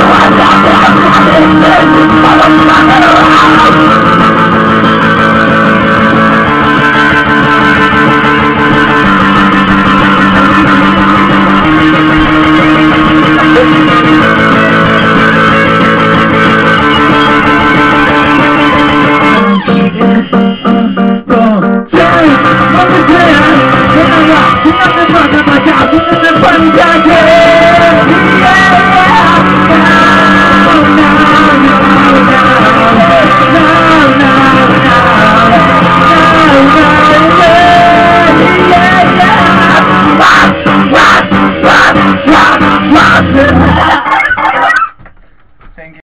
I'm sorry.